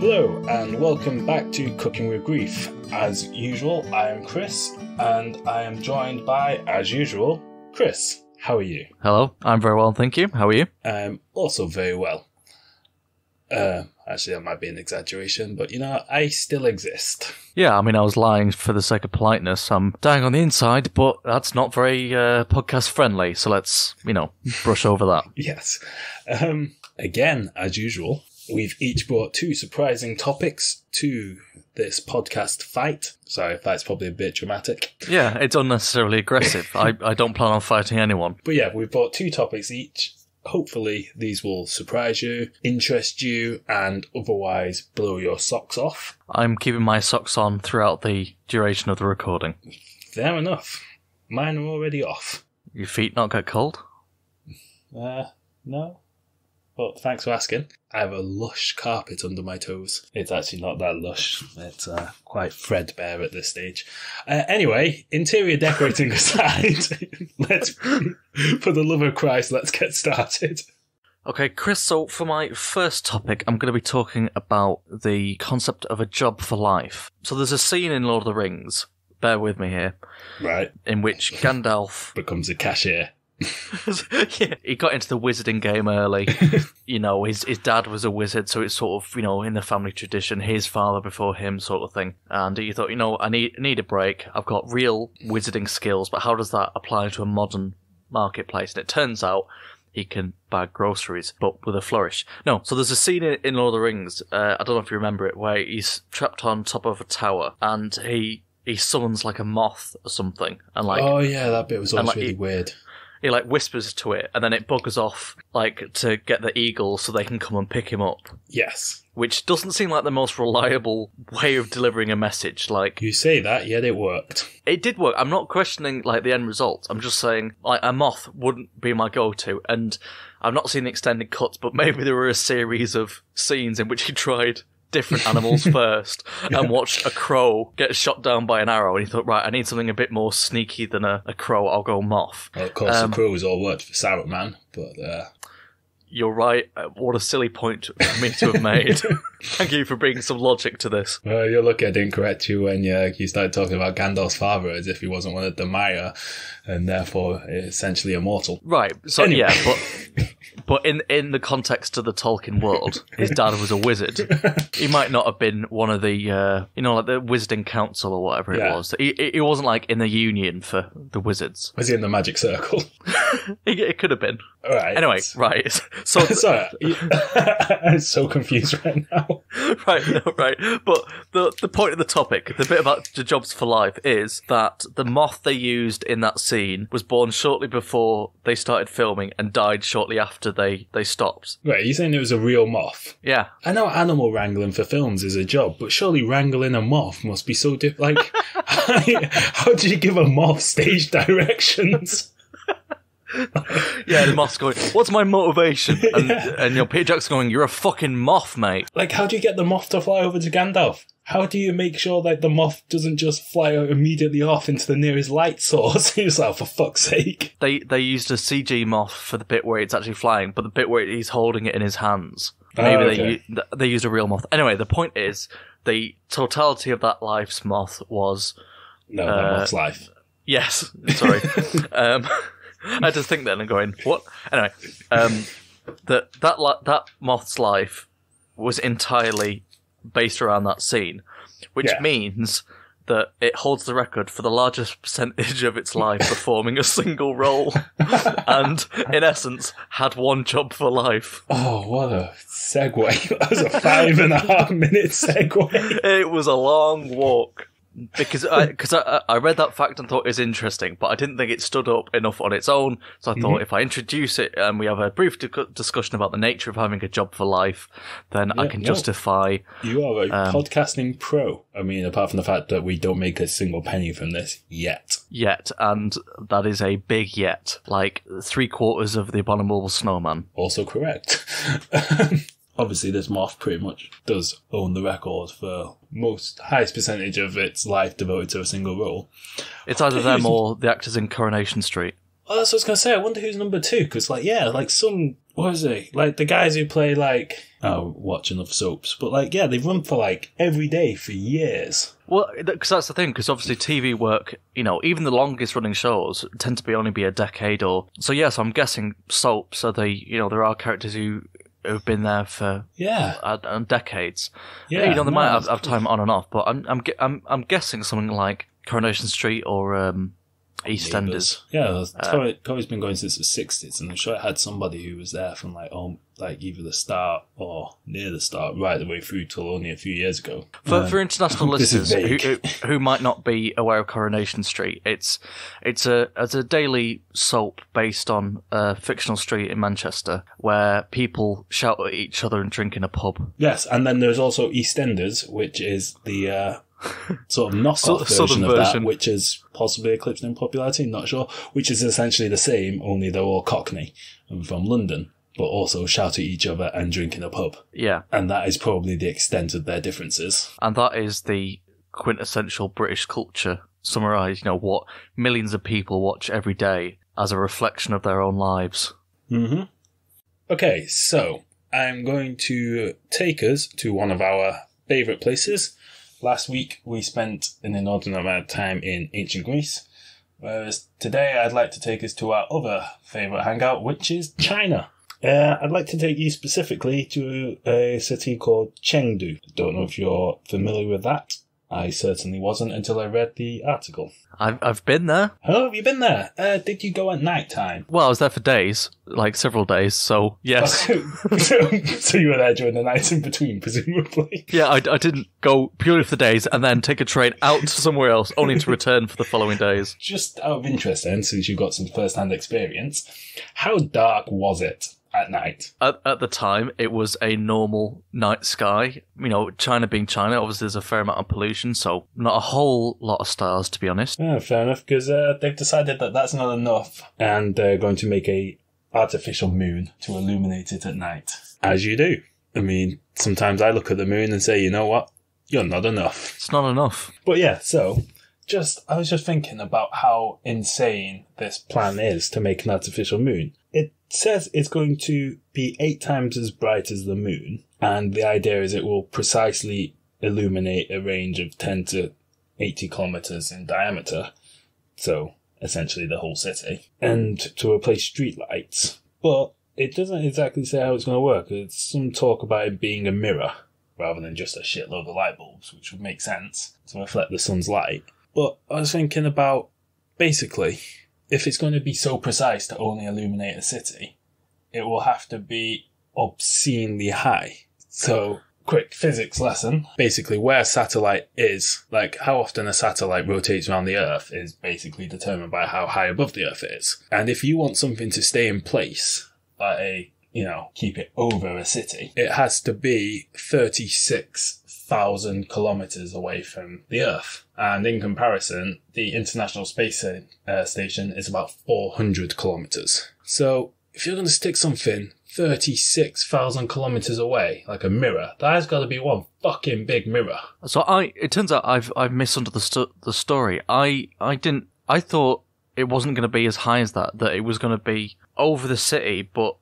Hello, and welcome back to Cooking with Grief. As usual, I am Chris, and I am joined by, as usual, Chris. How are you? Hello, I'm very well, thank you. How are you? I'm also very well. Uh, actually, that might be an exaggeration, but you know, I still exist. Yeah, I mean, I was lying for the sake of politeness. I'm dying on the inside, but that's not very uh, podcast friendly, so let's, you know, brush over that. Yes. Um, again, as usual, we've each brought two surprising topics to this podcast fight. Sorry, that's probably a bit dramatic. Yeah, it's unnecessarily aggressive. I, I don't plan on fighting anyone. But yeah, we've brought two topics each. Hopefully, these will surprise you, interest you, and otherwise blow your socks off. I'm keeping my socks on throughout the duration of the recording. Fair enough. Mine are already off. Your feet not get cold? Uh, no. But thanks for asking. I have a lush carpet under my toes. It's actually not that lush. It's uh, quite threadbare at this stage. Uh, anyway, interior decorating aside, let's, for the love of Christ, let's get started. Okay, Chris, so for my first topic, I'm going to be talking about the concept of a job for life. So there's a scene in Lord of the Rings, bear with me here, Right. in which Gandalf Becomes a cashier. Yeah, he got into the wizarding game early. you know, his his dad was a wizard, so it's sort of you know in the family tradition. His father before him, sort of thing. And he thought, you know, I need need a break. I've got real wizarding skills, but how does that apply to a modern marketplace? And it turns out he can bag groceries, but with a flourish. No, so there's a scene in, in Lord of the Rings. Uh, I don't know if you remember it, where he's trapped on top of a tower and he he summons like a moth or something, and like oh, yeah, that bit was always like, really it- weird. He like whispers to it and then it buggers off like to get the eagle so they can come and pick him up Yes. which doesn't seem like the most reliable way of delivering a message like You say that, yet it worked. it did work i'm not questioning like the end result i'm just saying like a moth wouldn't be my go-to and i've not seen the extended cuts but maybe there were a series of scenes in which he tried different animals first and watched a crow get shot down by an arrow and he thought right i need something a bit more sneaky than a, a crow i'll go moth Well, of course, Um, the crows all worked for Saruman, but uh, You're right. Uh, What a silly point for me to have made. Thank you for bringing some logic to this. Well, you're lucky I didn't correct you when you, you started talking about Gandalf's father as if he wasn't one of the Maiar and therefore essentially immortal. Right. So Anyway. yeah, but but in in the context of the Tolkien world, his dad was a wizard. He might not have been one of the uh, you know like the Wizarding Council or whatever it was. He he wasn't like in the union for the wizards. Was he in the magic circle? It, it could have been. All right. Anyway, right. So Sorry, I'm so confused right now. right, no, right. But the the point of the topic, the bit about the jobs for life, is that the moth they used in that scene was born shortly before they started filming and died shortly after they they stopped. Right, you're saying it was a real moth? Yeah, I know animal wrangling for films is a job, but surely wrangling a moth must be so diff- like how do you give a moth stage directions? yeah. The moth's going, "What's my motivation?" And and your Peter Jackson going, "You're a fucking moth, mate." Like how do you get the moth to fly over to Gandalf? How do you make sure that the moth doesn't just fly immediately off into the nearest light source? He's like, for fuck's sake. They they used a CG moth for the bit where it's actually flying, but the bit where he's holding it in his hands, Oh, maybe okay. they they used a real moth. Anyway, the point is the totality of that life's moth was No, that Uh, moth's life. Yes, sorry. um, I just think then and going, what? Anyway, um, that that li- that moth's life was entirely based around that scene, which Yeah. means that it holds the record for the largest percentage of its life performing a single role, and in essence had one job for life. Oh, what a segue. That was a five and a half minute segue. It was a long walk. Because I, cause I, I read that fact and thought it was interesting, but I didn't think it stood up enough on its own. So I thought if I introduce it and we have a brief di- discussion about the nature of having a job for life, then I can no. justify. You are a Um, podcasting pro. I mean, apart from the fact that we don't make a single penny from this yet. Yet, and that is a big yet, like three quarters of the abominable snowman. Also correct. Obviously, this moth pretty much does own the record for most highest percentage of its life devoted to a single role. It's either them or the actors in Coronation Street. Oh, that's what I was gonna say. I wonder who's number two. Because, like, yeah, like some what is it? Like the guys who play like oh, watch enough soaps, but like yeah, they've run for like every day for years. Well, because that's the thing. Because obviously, TV work, you know, even the longest running shows tend to be only be a decade or so. Yes, I'm guessing soaps are they. You know, there are characters who who've been there for Yeah, uh, decades. yeah. you know, they no, might have, have time on and off, but I'm I'm I'm, I'm guessing something like Coronation Street or um, EastEnders. Yeah, it's Corrie- Corrie's been going since the sixties, and I'm sure it had somebody who was there from like um, like either the start or near the start, right the way through till only a few years ago. For, Um, for international listeners who, who, who might not be aware of Coronation Street, it's it's a it's a daily soap based on a fictional street in Manchester where people shout at each other and drink in a pub. yes, and then there's also EastEnders, which is the uh, sort of knockoff Sou- version of that, version. which is possibly eclipsed in popularity. Not sure. Which is essentially the same, only they're all Cockney and from London, but also shout at each other and drink in a pub. Yeah, And that is probably the extent of their differences. and that is the quintessential British culture summarised. You know what millions of people watch every day as a reflection of their own lives. Mm-hmm. Okay, so I'm going to take us to one of our favourite places. Last week we spent an inordinate amount of time in ancient Greece, whereas today I'd like to take us to our other favourite hangout, which is China. Uh, I'd like to take you specifically to a city called Chengdu. Don't know if you're familiar with that. I certainly wasn't until I read the article. I've I've been there. Oh, have you been there? Uh, did you go at night time? Well, I was there for days, like several days. So yes. so, so you were there during the night in between, presumably. Yeah, I, I didn't go purely for the days and then take a train out to somewhere else, only to return for the following days. Just out of interest, then, since you've got some first-hand experience, how dark was it at night? At, at the time, it was a normal night sky. You know, China being China, obviously there's a fair amount of pollution, so not a whole lot of stars, to be honest. Yeah, fair enough, because uh, they've decided that that's not enough, and they're going to make a artificial moon to illuminate it at night. As you do. I mean, sometimes I look at the moon and say, you know what, you're not enough. It's not enough. But yeah, so just I was just thinking about how insane this plan is to make an artificial moon. It says it's going to be eight times as bright as the moon, and the idea is it will precisely illuminate a range of 10 to 80 kilometers in diameter. So essentially the whole city, and to replace streetlights. But it doesn't exactly say how it's going to work. It's some talk about it being a mirror rather than just a shitload of light bulbs, which would make sense to reflect the sun's light. But I was thinking about basically, if it's going to be so precise to only illuminate a city, it will have to be obscenely high. So, quick physics lesson. Basically, where a satellite is, like how often a satellite rotates around the Earth, is basically determined by how high above the Earth it is. And if you want something to stay in place, like a you know, keep it over a city, it has to be 36,000 kilometers away from the Earth. And in comparison, the International Space uh, Station is about 400 kilometers. So if you're going to stick something 36,000 kilometers away, like a mirror, that has got to be one fucking big mirror. So I, it turns out I've I've misunderstood the story. I I didn't. I thought it wasn't going to be as high as that. That it was going to be over the city, but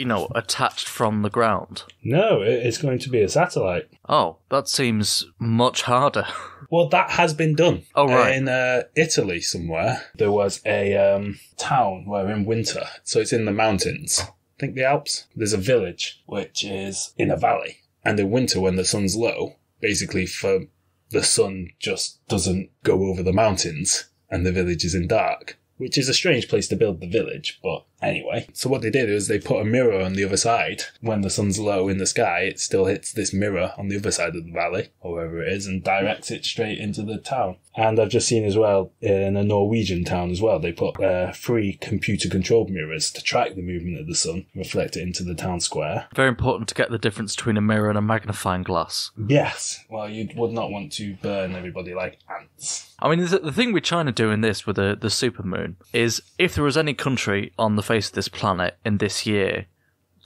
you know, attached from the ground. No, it's going to be a satellite. Oh, that seems much harder. Well, that has been done. Oh, right. In uh, Italy somewhere, there was a um, town where in winter, so it's in the mountains, I think the Alps, there's a village which is in a valley. And in winter, when the sun's low, basically for the sun just doesn't go over the mountains and the village is in dark, which is a strange place to build the village, but anyway. So what they did is they put a mirror on the other side. When the sun's low in the sky, it still hits this mirror on the other side of the valley, or wherever it is, and directs it straight into the town. And I've just seen as well in a Norwegian town as well, they put uh, free computer controlled mirrors to track the movement of the sun, reflect it into the town square. Very important to get the difference between a mirror and a magnifying glass. Yes. Well, you would not want to burn everybody like ants. I mean, the, the thing we're trying to do in this with the the supermoon is, if there was any country on the face of this planet in this year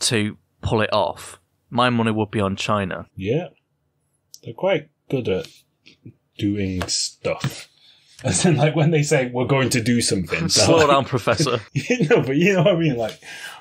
to pull it off, my money would be on China. Yeah. They're quite good at doing stuff. As in, like when they say we're going to do something. Slow like- down, Professor. you know, but you know what I mean. Like,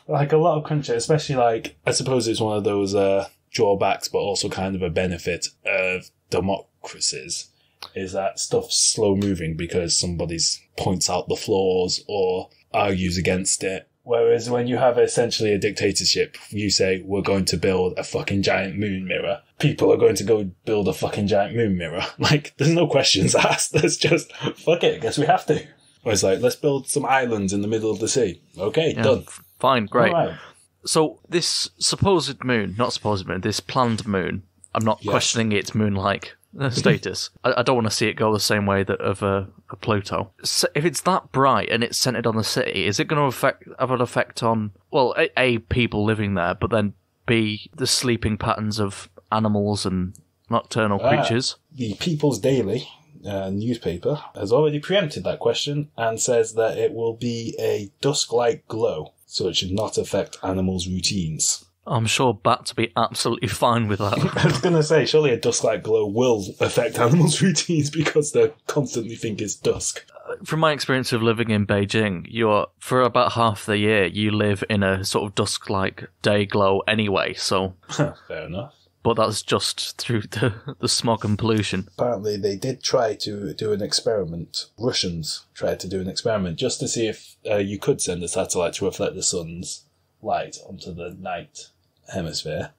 like a lot of countries, especially like I suppose it's one of those uh, drawbacks, but also kind of a benefit of democracies. Is that stuff's slow moving because somebody's points out the flaws or argues against it. Whereas when you have essentially a dictatorship, you say we're going to build a fucking giant moon mirror. People are going to go build a fucking giant moon mirror. Like, there's no questions asked. There's just fuck it. I guess we have to. Or it's like let's build some islands in the middle of the sea. Okay, Yeah, done. Fine, great. Right. So this supposed moon, not supposed moon, this planned moon. I'm not Yes. questioning its moon-like status. I, I don't want to see it go the same way that of uh, of Pluto. So if it's that bright and it's centered on the city, is it going to affect have an effect on well, a, a people living there, but then b the sleeping patterns of animals and nocturnal Ah. creatures? The People's Daily uh, newspaper has already preempted that question and says that it will be a dusk-like glow, so it should not affect animals' routines. I'm sure bats will be absolutely fine with that. I was going to say, surely a dusk-like glow will affect animals' routines because they constantly think it's dusk. from my experience of living in Beijing, you're for about half the year you live in a sort of dusk-like day glow anyway. So, Fair enough. but that's just through the the smog and pollution. Apparently, they did try to do an experiment. Russians tried to do an experiment just to see if uh, you could send a satellite to reflect the sun's light onto the night hemisphere.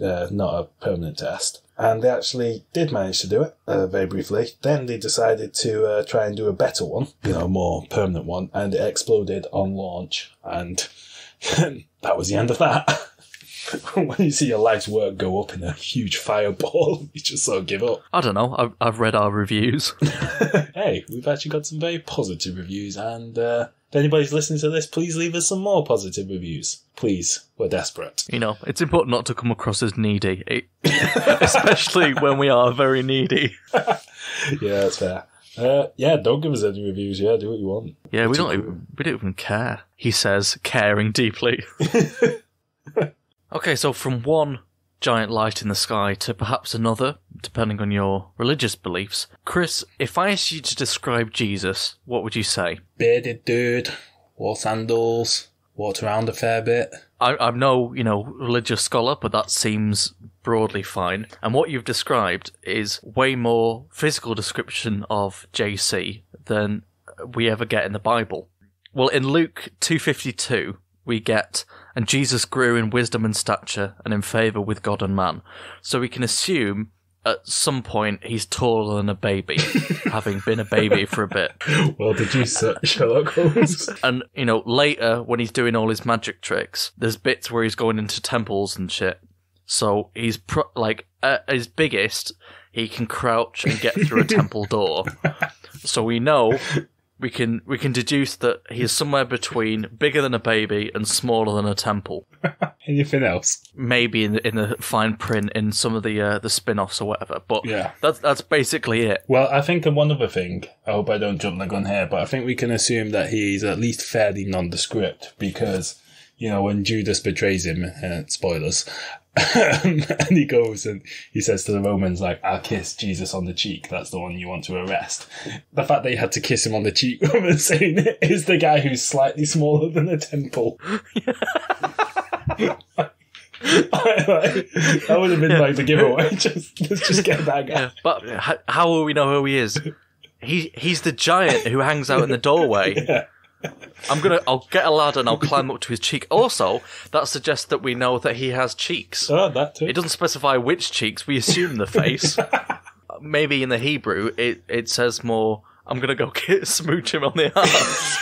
Uh, not a permanent test. And they actually did manage to do it, uh, very briefly. Then they decided to uh, try and do a better one, you know, a more permanent one, and it exploded on launch. And that was the end of that. when you see your life's work go up in a huge fireball, you just sort of give up. I don't know. I've, I've read our reviews. hey, we've actually got some very positive reviews, and uh, if anybody's listening to this, please leave us some more positive reviews. Please, we're desperate. You know, it's important not to come across as needy, it, especially when we are very needy. Yeah, that's fair. Uh, yeah, don't give us any reviews. Yeah, do what you want. Yeah, we don't even, we don't even care. He says, caring deeply. okay, so from one giant light in the sky to perhaps another, depending on your religious beliefs. Chris, if I asked you to describe Jesus, what would you say? Bearded dude, wore sandals, walked around a fair bit. I, I'm no, you know, religious scholar, but that seems broadly fine. And what you've described is way more physical description of JC than we ever get in the Bible. Well, in Luke 252, we get, and Jesus grew in wisdom and stature and in favour with God and man. So we can assume at some point he's taller than a baby, having been a baby for a bit. Well, did you, Sir Sherlock Holmes? And you know, later when he's doing all his magic tricks, there's bits where he's going into temples and shit. So he's pro- like at his biggest, he can crouch and get through a temple door. So we know we can we can deduce that he is somewhere between bigger than a baby and smaller than a temple. Anything else? Maybe in the, in the fine print in some of the uh, the spin-offs or whatever. But Yeah. that's that's basically it. Well, I think one other thing, I hope I don't jump the gun here, but I think we can assume that he's at least fairly nondescript because, you know, when Judas betrays him, uh, spoilers, and he goes and he says to the Romans, like, I'll kiss Jesus on the cheek. That's the one you want to arrest. The fact that he had to kiss him on the cheek than saying it is the guy who's slightly smaller than a temple. that would have been like the giveaway. Just let's just get that guy. Yeah, but how will we know who he is? He he's the giant who hangs out in the doorway. I'm gonna. I'll get a ladder and I'll climb up to his cheek. Also, that suggests that we know that he has cheeks. Oh, that too. It doesn't specify which cheeks. We assume the face. Maybe in the Hebrew, it it says more. I'm gonna go get, smooch him on the arse.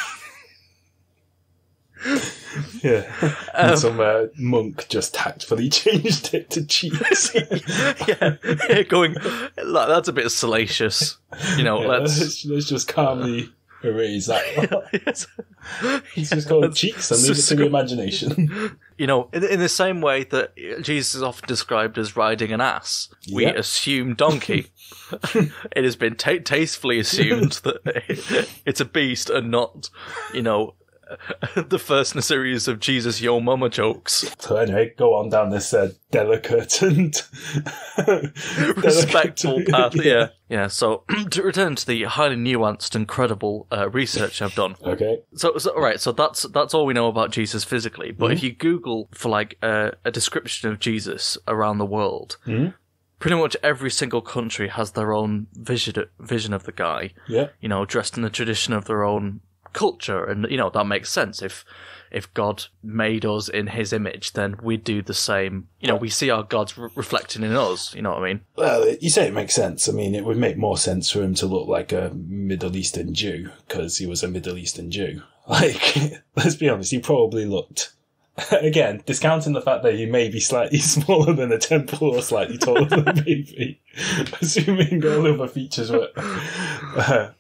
Yeah. Um, And some uh, monk just tactfully changed it to cheeks. yeah, yeah, going. Like, that's a bit salacious. You know, Yeah, let's, let's just calmly Yes. It's just called cheeks and leave it to the imagination. You know, in, in the same way that Jesus is often described as riding an ass, we assume donkey. it has been ta- tastefully assumed that it's a beast and not, you know, the first in a series of Jesus Yo Mama jokes. So anyway, go on down this uh, delicate and Respectful delicate- path, yeah. Yeah, so to return to the highly nuanced and credible uh, research I've done. Okay. So, so all right, so that's that's all we know about Jesus physically. But Mm-hmm. if you Google for like uh, a description of Jesus around the world, Mhm. pretty much every single country has their own vision vision of the guy. Yeah. You know, dressed in the tradition of their own culture, and you know that makes sense. If if God made us in His image, then we do the same. You know, we see our gods re- reflecting in us. You know what I mean? Well, you say it makes sense. I mean, it would make more sense for him to look like a Middle Eastern Jew because he was a Middle Eastern Jew. Like, let's be honest, he probably looked. Again, discounting the fact that he may be slightly smaller than a temple or slightly taller than a baby, assuming all other features were, uh,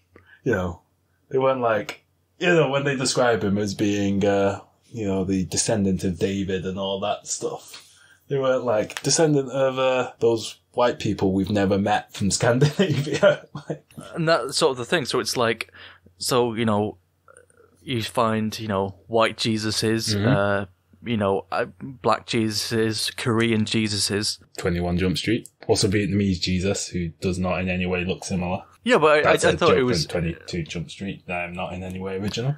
you know, they weren't like, you know, when they describe him as being, uh, you know, the descendant of David and all that stuff. They weren't like descendant of uh, those white people we've never met from Scandinavia. Like, and that's sort of the thing. So it's like, so you know, you find you know white Jesuses, Mhm. uh, you know, uh, black Jesuses, Korean Jesuses. 21 Jump Street. Also Vietnamese Jesus, who does not in any way look similar. Yeah, but I, I, That's a I thought it was 22 Jump Street. I'm not in any way original.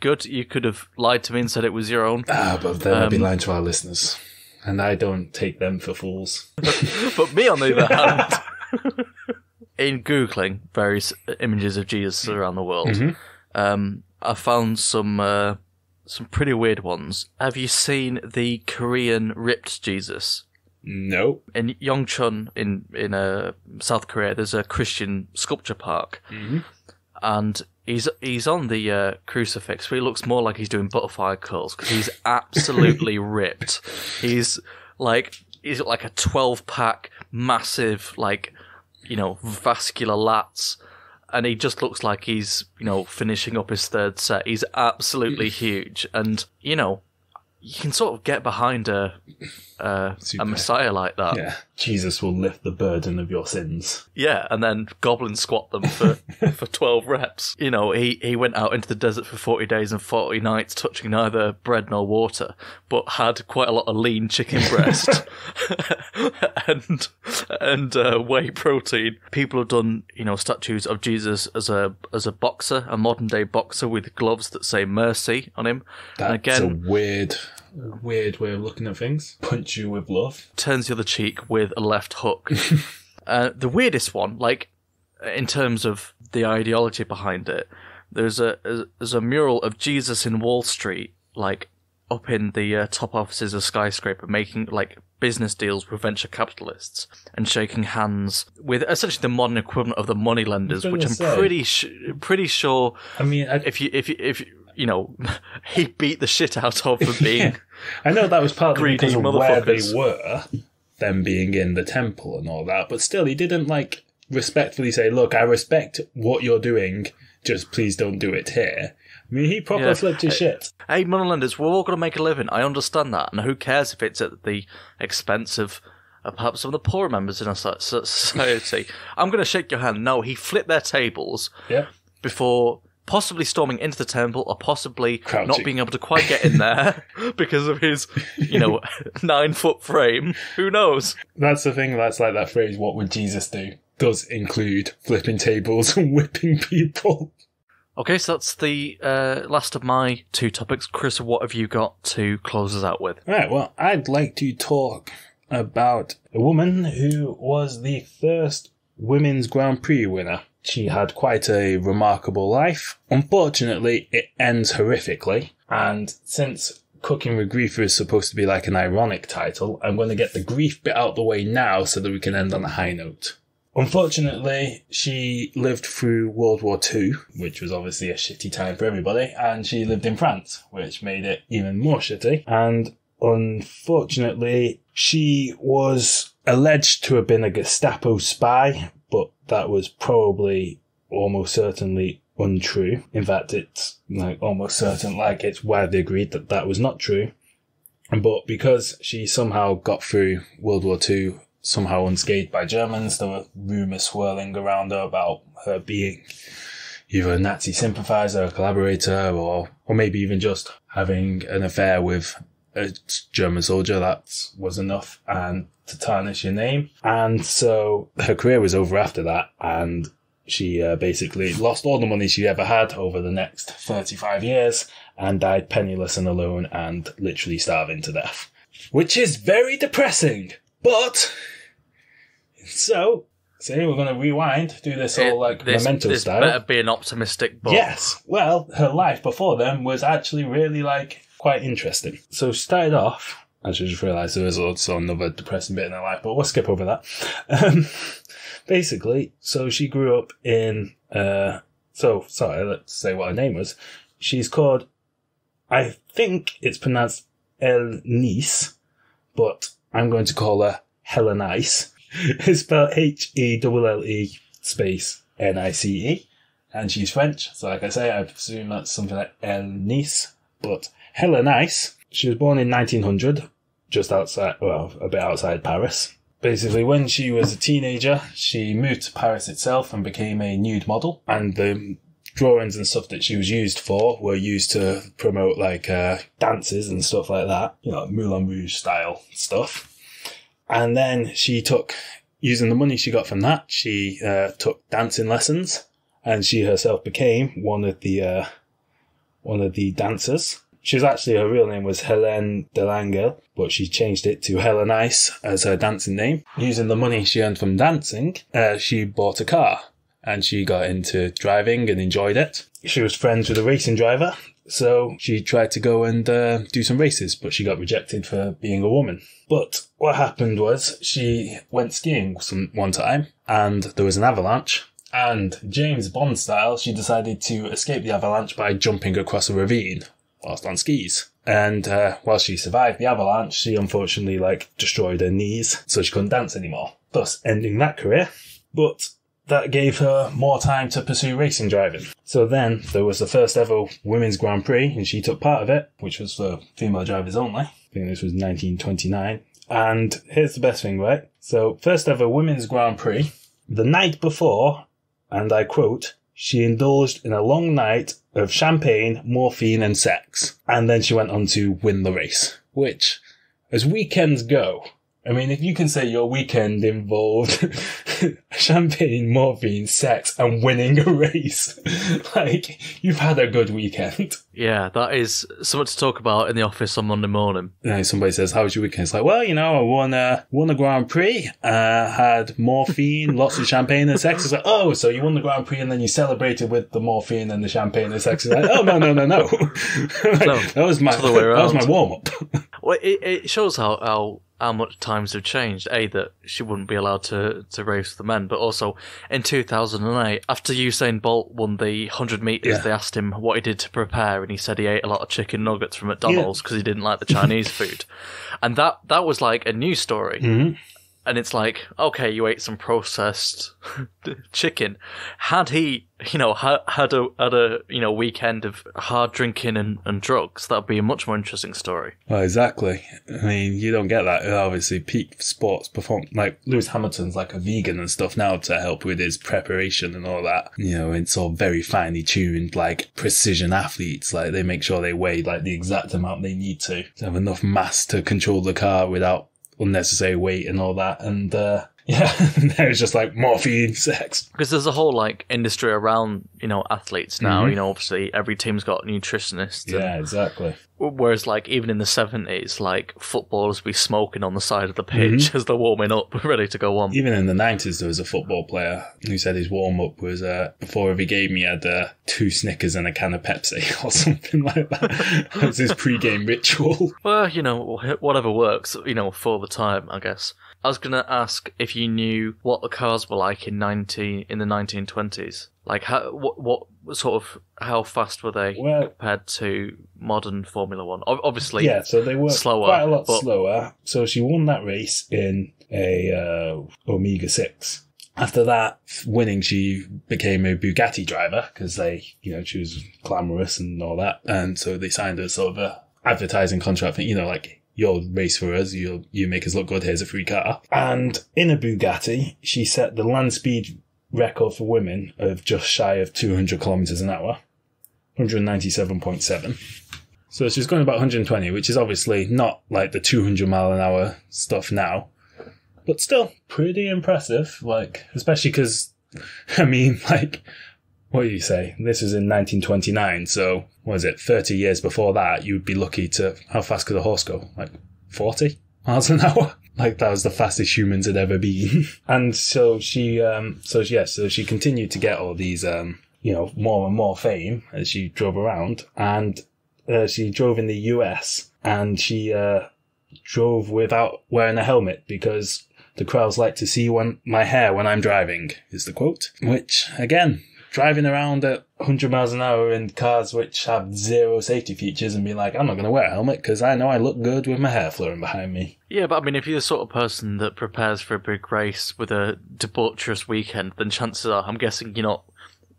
good. You could have lied to me and said it was your own. Ah, but then I'd be Um, lying to our listeners. And I don't take them for fools. but me, on the other hand, in googling various images of Jesus around the world, Mhm. um, I found some uh, some pretty weird ones. Have you seen the Korean ripped Jesus? No. in Yongchun in in uh, South Korea, there's a Christian sculpture park, Mm-hmm. and he's he's on the uh, crucifix, but he looks more like he's doing butterfly curls because he's absolutely ripped. He's like he's like a twelve pack, massive like you know vascular lats. And he just looks like he's, you know, finishing up his third set. He's absolutely huge, and you know, you can sort of get behind a a, a messiah like that. Yeah. Jesus will lift the burden of your sins. Yeah, and then goblet squat them for for twelve reps. You know, he he went out into the desert for forty days and forty nights, touching neither bread nor water, but had quite a lot of lean chicken breast and and uh, whey protein. People have done you know statues of Jesus as a as a boxer, a modern day boxer with gloves that say mercy on him. That's and again, a weird, weird way of looking at things. Punch you with love. turns the other cheek with a left hook. uh, the weirdest one, like in terms of the ideology behind it, there's a there's a mural of Jesus in Wall Street, like up in the uh, top offices of skyscraper, making like business deals with venture capitalists and shaking hands with essentially the modern equivalent of the money lenders, which I'm say. pretty sh- pretty sure I mean, I, if you if you if you, you know he beat the shit out of for being I know that was partly Greedy because of where they were, them being in the temple and all that, but still, he didn't like respectfully say, "Look, I respect what you're doing. Just please don't do it here." I mean, he proper Yeah. flipped his shit. Hey, moneylenders, we're all going to make a living. I understand that. And who cares if it's at the expense of uh, perhaps some of the poorer members in our so- so- society? I'm going to shake your hand. No, he flipped their tables Yeah, before possibly storming into the temple or possibly Crouching. not being able to quite get in there because of his, you know, nine foot frame. Who knows? that's the thing. That's like that phrase. What would Jesus do? Does include flipping tables and whipping people. Okay, so that's the uh, last of my two topics. Chris, what have you got to close us out with? Right, well, I'd like to talk about a woman who was the first Women's Grand Prix winner. She had quite a remarkable life. Unfortunately, it ends horrifically, and since Cooking with Grief is supposed to be like an ironic title, I'm going to get the grief bit out the way now so that we can end on a high note. Unfortunately, she lived through World War II, which was obviously a shitty time for everybody, and she lived in France, which made it even more shitty. And unfortunately, she was alleged to have been a Gestapo spy, but that was probably almost certainly untrue. In fact, it's like almost certain, like it's widely agreed that that was not true. But because she somehow got through World War II somehow unscathed by Germans, there were rumours swirling around her about her being either a Nazi sympathiser, a collaborator, or or maybe even just having an affair with a German soldier. That was enough and to tarnish your name. And so her career was over after that. And she uh, basically lost all the money she ever had over the next 35 years and died penniless and alone and literally starving to death. Which is very depressing. But, so, say we're going to rewind, do this all like this, memento this style. better be an optimistic book. Yes. Well, her life before then was actually really like quite interesting. So started off. I just realised there was also another depressing bit in her life, but we'll skip over that. Um, basically, so she grew up in. Uh, so sorry, let's say what her name was. She's called. I think it's pronounced El Nice, but I'm going to call her Hellé Nice. It's spelled H E L L E space N I C E and she's French. So, like I say, I presume that's something like El Nice. But Hellé Nice, she was born in 1900, just outside, well, a bit outside Paris. Basically, when she was a teenager, she moved to Paris itself and became a nude model. And the drawings and stuff that she was used for were used to promote like uh, dances and stuff like that, you know, Moulin Rouge style stuff. And then she took, using the money she got from that, she uh, took dancing lessons and she herself became one of the uh, one of the dancers. She was actually her real name was Helene Delangle, but she changed it to Hellé Nice as her dancing name. Using the money she earned from dancing, uh, she bought a car and she got into driving and enjoyed it. She was friends with a racing driver, so she tried to go and uh, do some races, but she got rejected for being a woman. But what happened was she went skiing some one time, and there was an avalanche. And James Bond style, she decided to escape the avalanche by jumping across a ravine whilst on skis. And uh, while she survived the avalanche, she unfortunately like destroyed her knees, so she couldn't dance anymore, thus ending that career. But that gave her more time to pursue racing driving. So then there was the first ever women's Grand Prix, and she took part of it, which was for female drivers only. I think this was 1929. And here's the best thing, right? So, first ever women's Grand Prix. The night before, and I quote, she indulged in a long night of champagne, morphine, and sex. And then she went on to win the race. Which, as weekends go, I mean, if you can say your weekend involved champagne, morphine, sex, and winning a race, like, you've had a good weekend. Yeah, that is something to talk about in the office on Monday morning. Know, somebody says, "How was your weekend?" It's like, well, you know, I won a won a Grand Prix, uh, had morphine, lots of champagne and sex. It's like, oh, so you won the Grand Prix and then you celebrated with the morphine and the champagne and sex. It's like, oh no, no, no, no, Like, that was my that was my warm up. Well, it, it shows how, how how much times have changed. A that she wouldn't be allowed to to race the men, but also in 2008, after Usain Bolt won the 100 meters, Yeah. they asked him what he did to prepare, and he said he ate a lot of chicken nuggets from McDonald's because he didn't like the Chinese food, and that that was like a news story. Mhm. And it's like, okay, you ate some processed chicken. Had he, you know, had, had a had a you know weekend of hard drinking and, and drugs, that'd be a much more interesting story. Well, exactly. I mean, you don't get that. Obviously, peak sports perform like Lewis Hamilton's like a vegan and stuff now to help with his preparation and all that. You know, it's all very finely tuned, like precision athletes. Like they make sure they weigh like the exact amount they need to to have enough mass to control the car without unnecessary weight and all that. And uh, yeah, there's just like morphine, sex. because there's a whole like industry around you know athletes now Mhm. you know obviously every team's got nutritionists Yeah, exactly. whereas like even in the 70s like footballers be smoking on the side of the pitch as they're warming up ready to go on Even in the 90s, there was a football player who said his warm up was uh, before every game he had uh, two Snickers and a can of Pepsi or something like that. was his pre game ritual. well you know whatever works you know for the time i guess i was gonna ask if you knew what the cars were like in 19 in the 1920s like how what what sort of how fast were they Well, compared to modern formula one obviously yeah, so they were slower, quite a lot but- slower. So she won that race in a uh, Omega 6. After that winning, she became a Bugatti driver because they, you know, she was glamorous and all that. And so they signed a sort of a advertising contract for, you know, like, you'll race for us, you'll, you make us look good, here's a free car. And in a Bugatti, she set the land speed record for women of just shy of 200 kilometers an hour. 197.7. So she's going about 120, which is obviously not like the 200 mile an hour stuff now, but still pretty impressive. Like, especially because, I mean, like, what do you say? This is in 1929, so what is it? 30 years before that, you'd be lucky to. How fast could a horse go? Like 40 miles an hour? Like that was the fastest humans had ever been. and so she, um, so yes, yeah, so she continued to get all these, um, you know, more and more fame as she drove around. And uh, she drove in the US and she uh, drove without wearing a helmet because the crowds like to see when my hair when I'm driving is the quote. Which again, driving around at 100 miles an hour in cars which have zero safety features and be like, I'm not going to wear a helmet because I know I look good with my hair flowing behind me. Yeah, but I mean, if you're the sort of person that prepares for a big race with a debaucherous weekend, then chances are, I'm guessing you're not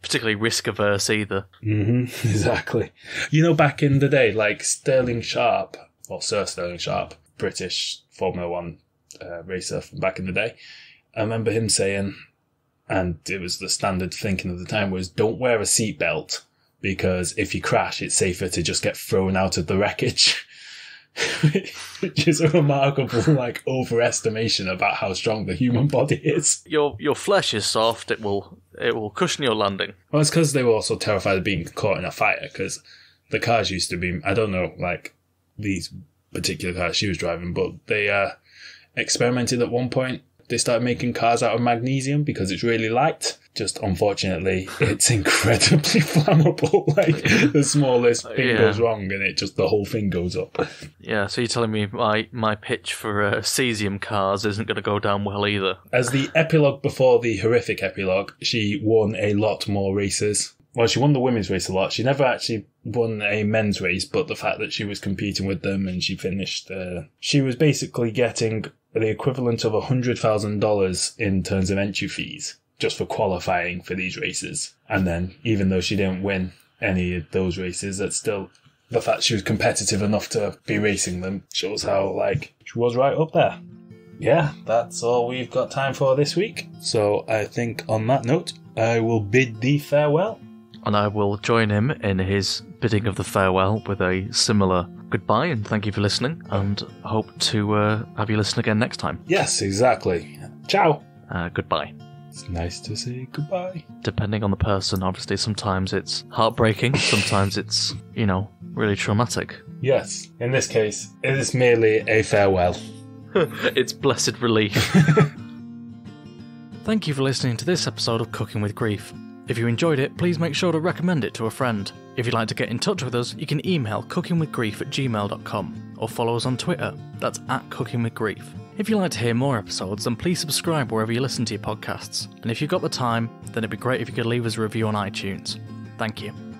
particularly risk averse either. Mm-hmm, exactly. You know, back in the day, like Sterling Sharp, or Sir Sterling Sharp, British Formula One uh, racer from back in the day, I remember him saying, and it was the standard thinking of the time was don't wear a seatbelt because if you crash, it's safer to just get thrown out of the wreckage. which is a remarkable like overestimation about how strong the human body is. Your your flesh is soft; it will it will cushion your landing. Well, it's because they were also terrified of being caught in a fire because the cars used to be I don't know like these particular cars she was driving, but they uh, experimented at one point they started making cars out of magnesium because it's really light. Just unfortunately, it's incredibly flammable. Like the smallest thing yeah. goes wrong, and it just the whole thing goes up. Yeah, so you're telling me my my pitch for uh, cesium cars isn't going to go down well either. As the epilogue before the horrific epilogue, she won a lot more races. Well, she won the women's race a lot. She never actually won a men's race, but the fact that she was competing with them and she finished, uh, she was basically getting the equivalent of $100,000 in terms of entry fees just for qualifying for these races. And then, even though she didn't win any of those races, that's still the fact she was competitive enough to be racing them shows how, like, she was right up there. Yeah, that's all we've got time for this week. So I think on that note, I will bid thee farewell. And I will join him in his bidding of the farewell with a similar goodbye and thank you for listening, and hope to uh, have you listen again next time. Yes, exactly. Ciao. Uh, goodbye. It's nice to say goodbye. Depending on the person, obviously, sometimes it's heartbreaking, sometimes it's, you know, really traumatic. Yes, in this case, it is merely a farewell. it's blessed relief. Thank you for listening to this episode of Cooking with Grief. If you enjoyed it, please make sure to recommend it to a friend. If you'd like to get in touch with us, you can email cookingwithgrief at gmail.com or follow us on Twitter. That's at cookingwithgrief. If you'd like to hear more episodes, then please subscribe wherever you listen to your podcasts. And if you've got the time, then it'd be great if you could leave us a review on iTunes. Thank you.